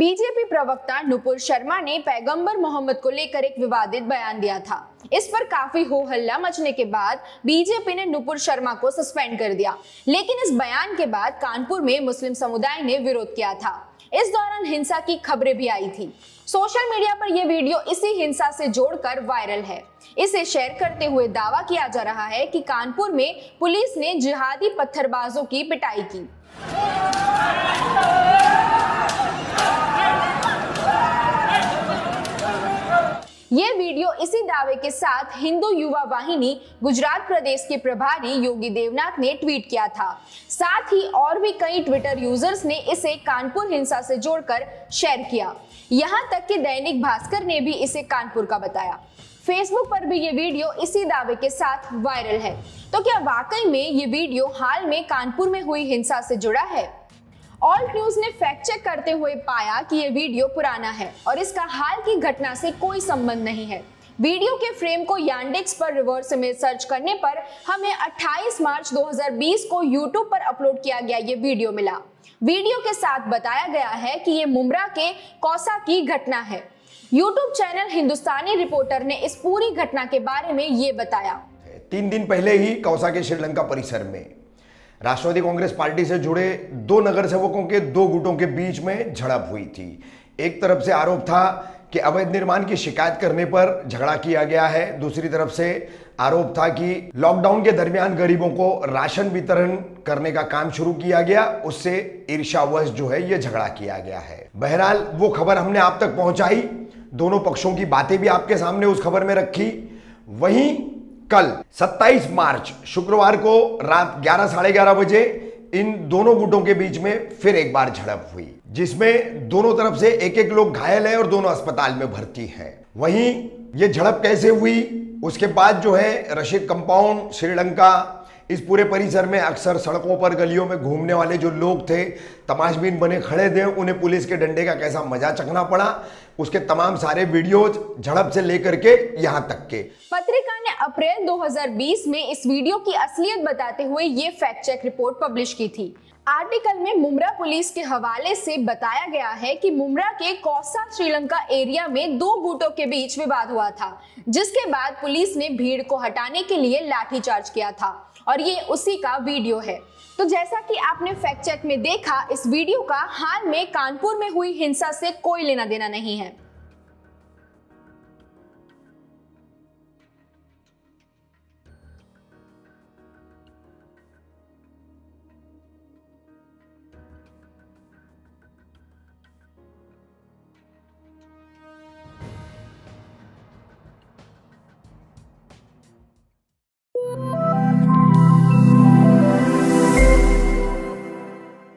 BJP प्रवक्ता नुपुर शर्मा ने पैगंबर मोहम्मद को लेकर एक विवादित बयान दिया था। इस पर काफ़ी हो हल्ला मचने के बाद बीजेपी ने नुपुर शर्मा को सस्पेंड कर दिया। लेकिन इस बयान के बाद कानपुर में मुस्लिम समुदाय ने विरोध किया था। इस दौरान हिंसा की खबरें भी आई थी। सोशल मीडिया पर यह वीडियो इसी हिंसा से जोड़कर वायरल है। इसे शेयर करते हुए दावा किया जा रहा है कि कानपुर में पुलिस ने जिहादी पत्थरबाजों की पिटाई की। ये वीडियो इसी दावे के साथ हिंदू युवा वाहिनी गुजरात प्रदेश के प्रभारी योगी देवनाथ ने ट्वीट किया था। साथ ही और भी कई ट्विटर यूज़र्स ने इसे कानपुर हिंसा से जोड़कर शेयर किया। यहाँ तक कि दैनिक भास्कर ने भी इसे कानपुर का बताया। फेसबुक पर भी ये वीडियो इसी दावे के साथ वायरल है। तो क्या वाकई में ये वीडियो हाल में कानपुर में हुई हिंसा से जुड़ा है? ऑल न्यूज़ ने फैक्ट चेक करते हुए पाया कि यह वीडियो पुराना है और इसका हाल की घटना से कोई संबंध नहीं है। वीडियो के फ्रेम को यांडेक्स पर रिवर्स इमेज सर्च करने पर हमें 28 मार्च 2020 को यूट्यूब पर अपलोड किया गया ये वीडियो मिला। वीडियो के साथ बताया गया है कि ये मुमरा के कौसा की घटना है। यूट्यूब चैनल हिंदुस्तानी रिपोर्टर ने इस पूरी घटना के बारे में ये बताया। तीन दिन पहले ही कौसा के श्रीलंका परिसर में राष्ट्रवादी कांग्रेस पार्टी से जुड़े दो नगर सेवकों के दो गुटों के बीच में झड़प हुई थी। एक तरफ़ से आरोप था कि अवैध निर्माण की शिकायत करने पर झगड़ा किया गया है। दूसरी तरफ़ से आरोप था कि लॉकडाउन के दरमियान गरीबों को राशन वितरण करने का काम शुरू किया गया। उससे ईर्षावश जो है ये झगड़ा किया गया है। बहरहाल, वो खबर हमने आप तक पहुंचाई। दोनों पक्षों की बातें भी आपके सामने उस खबर में रखी। वहीं कल 27 मार्च, शुक्रवार को रात ग्यारह, साढ़े ग्यारह बजे, इन दोनों गुटों के बीच में फिर एक बार झड़प हुई, जिसमें दोनों तरफ़ से एक एक लोग घायल है और दोनों अस्पताल में भर्ती हैं। वहीं ये झड़प कैसे हुई, उसके बाद जो है, रशीद कंपाउंड, श्रीलंका इस पूरे परिसर में अक्सर सड़कों पर गलियों में घूमने वाले जो लोग थे, तमाशबीन बने खड़े थे, उन्हें पुलिस के डंडे का कैसा मज़ा चखना पड़ा, उसके तमाम सारे वीडियोज़ झड़प से लेकर के यहाँ तक के। पत्रिका ने अप्रैल 2020 में इस वीडियो की असलियत बताते हुए ये फैक्ट चेक रिपोर्ट पब्लिश की थी। आर्टिकल में मुमरा पुलिस के हवाले से बताया गया है कि मुमरा के कौसा श्रीलंका एरिया में दो गुटों के बीच विवाद हुआ था, जिसके बाद पुलिस ने भीड़ को हटाने के लिए लाठीचार्ज किया था, और ये उसी का वीडियो है। तो जैसा कि आपने फैक्ट चेक में देखा, इस वीडियो का हाल में कानपुर में हुई हिंसा से कोई लेना देना नहीं है।